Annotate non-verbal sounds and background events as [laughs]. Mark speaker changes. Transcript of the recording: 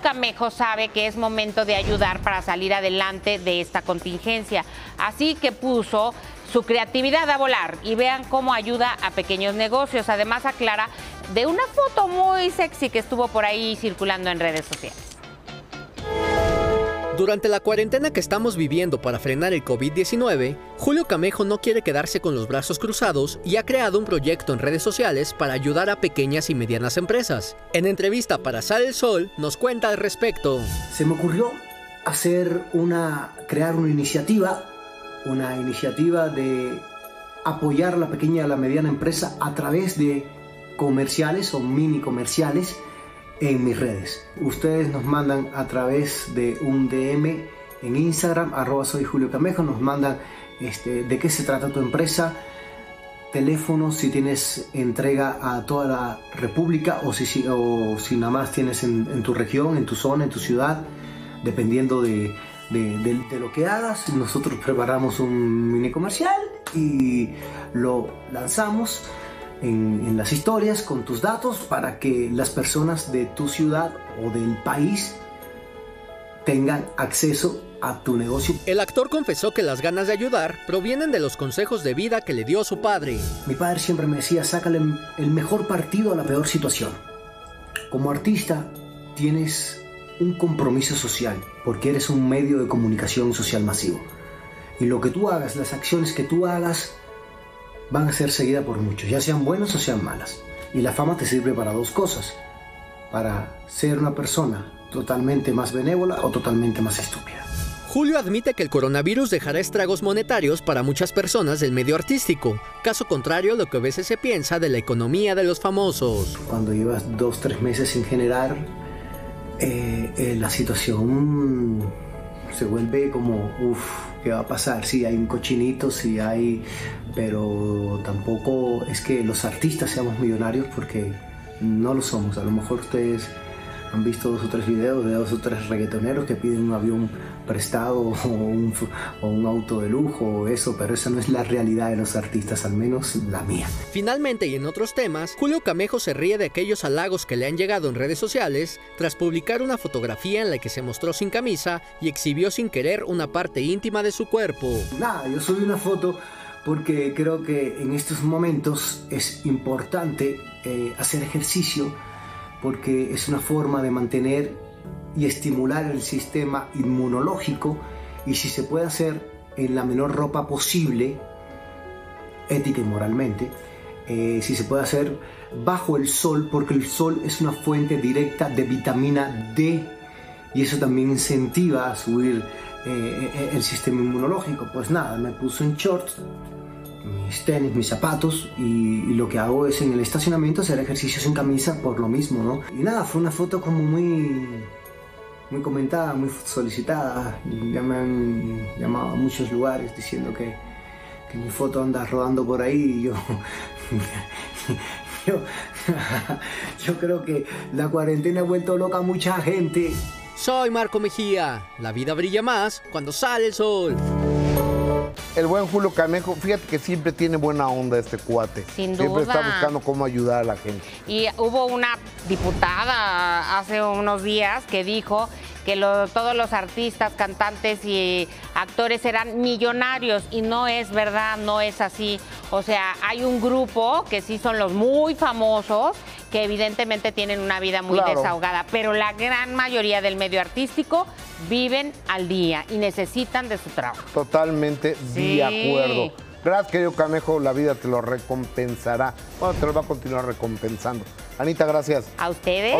Speaker 1: Camejo sabe que es momento de ayudar para salir adelante de esta contingencia, así que puso su creatividad a volar y vean cómo ayuda a pequeños negocios. Además aclara de una foto muy sexy que estuvo por ahí circulando en redes sociales.
Speaker 2: Durante la cuarentena que estamos viviendo para frenar el COVID-19, Julio Camejo no quiere quedarse con los brazos cruzados y ha creado un proyecto en redes sociales para ayudar a pequeñas y medianas empresas. En entrevista para Sal el Sol nos cuenta al respecto.
Speaker 3: Se me ocurrió hacer una crear una iniciativa, una iniciativa de apoyar a la pequeña y a la mediana empresa a través de comerciales o mini comerciales en mis redes. Ustedes nos mandan a través de un DM en Instagram, arroba soy Julio Camejo, nos mandan este, de qué se trata tu empresa, teléfono, si tienes entrega a toda la República o si, o si nada más tienes en, tu región, en tu zona, en tu ciudad, dependiendo de, de, de, lo que hagas. Nosotros preparamos un mini comercial y lo lanzamos en, las historias con tus datos para que las personas de tu ciudad o del país tengan acceso a tu negocio.
Speaker 2: El actor confesó que las ganas de ayudar provienen de los consejos de vida que le dio su padre.
Speaker 3: Mi padre siempre me decía, sácale el mejor partido a la peor situación. Como artista tienes un compromiso social porque eres un medio de comunicación social masivo. Y lo que tú hagas, las acciones que tú hagas, van a ser seguidas por muchos, ya sean buenas o sean malas. Y la fama te sirve para dos cosas, para ser una persona totalmente más benévola o totalmente más estúpida.
Speaker 2: Julio admite que el coronavirus dejará estragos monetarios para muchas personas del medio artístico, caso contrario a lo que a veces se piensa de la economía de los famosos.
Speaker 3: Cuando llevas dos, tres meses sin generar, eh, eh, la situación se vuelve como, uff, ¿qué va a pasar? Sí, hay un cochinito, sí hay, pero tampoco es que los artistas seamos millonarios porque no lo somos. A lo mejor ustedes han visto dos o tres videos de dos o tres reggaetoneros que piden un avión prestado [laughs] o un, o un, auto de lujo o eso, pero esa no es la realidad de los artistas, al menos la mía.
Speaker 2: Finalmente y en otros temas, Julio Camejo se ríe de aquellos halagos que le han llegado en redes sociales tras publicar una fotografía en la que se mostró sin camisa y exhibió sin querer una parte íntima de su cuerpo.
Speaker 3: Nada, yo subí una foto porque creo que en estos momentos es importante eh, hacer ejercicio porque es una forma de mantener y estimular el sistema inmunológico y si se puede hacer en la menor ropa posible, ética y moralmente, eh, si se puede hacer bajo el sol, porque el sol es una fuente directa de vitamina D y eso también incentiva a subir eh, el sistema inmunológico. Pues nada, me puso en shorts, mis tenis, mis zapatos y, lo que hago es en el estacionamiento hacer ejercicios en camisa por lo mismo, ¿no? Y nada, fue una foto como muy muy comentada, muy solicitada. Ya me han llamado a muchos lugares diciendo que, que mi foto anda rodando por ahí y yo, [laughs] yo, [laughs] yo creo que la cuarentena ha vuelto loca a mucha gente.
Speaker 2: Soy Marco Mejía. La vida brilla más cuando sale el sol
Speaker 4: el buen Julio Camejo, fíjate que siempre tiene buena onda este cuate.
Speaker 1: Sin
Speaker 4: duda. Siempre está buscando cómo ayudar a la gente.
Speaker 1: Y hubo una diputada hace unos días que dijo que todos los artistas, cantantes y actores eran millonarios y no es verdad, no es así. O sea, hay un grupo que sí son los muy famosos que evidentemente tienen una vida muy desahogada, pero la gran mayoría del medio artístico viven al día y necesitan de su trabajo.
Speaker 4: Totalmente de acuerdo. Gracias, querido Camejo, la vida te lo recompensará. Bueno, te lo va a continuar recompensando. Anita, gracias.
Speaker 1: A ustedes.